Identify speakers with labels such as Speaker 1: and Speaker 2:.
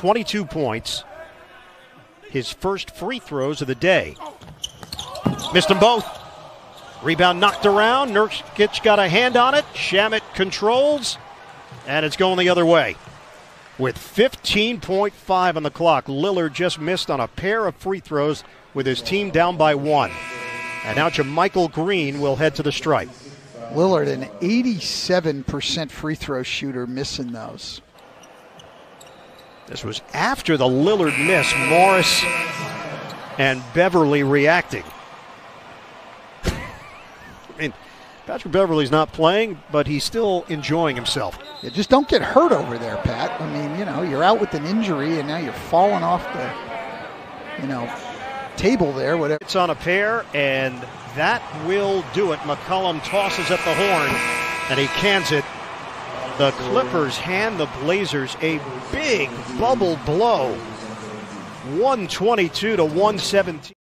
Speaker 1: 22 points. His first free throws of the day. Missed them both. Rebound knocked around. Nurkic got a hand on it. Shamet controls, and it's going the other way. With 15.5 on the clock, Lillard just missed on a pair of free throws with his team down by one. And now JaMychal Green will head to the stripe.
Speaker 2: Lillard, an 87% free throw shooter, missing those.
Speaker 1: This was after the Lillard miss. Morris and Beverley reacting. I mean, Patrick Beverley's not playing, but he's still enjoying himself.
Speaker 2: Yeah, just don't get hurt over there, Pat. I mean, you know, you're out with an injury and now you're falling off the, you know, table there. Whatever.
Speaker 1: It's on a pair, and that will do it. McCollum tosses at the horn, and he cans it the Clippers hand the Blazers a big bubble blow. 122 to 117.